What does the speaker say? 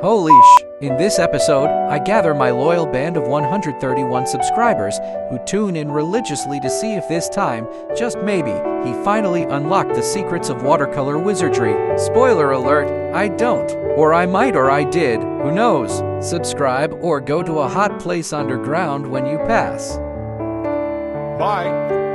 Holy sh! In this episode, I gather my loyal band of 131 subscribers who tune in religiously to see if this time, just maybe, he finally unlocked the secrets of watercolor wizardry. Spoiler alert, I don't. Or I might or I did, who knows? Subscribe or go to a hot place underground when you pass. Bye.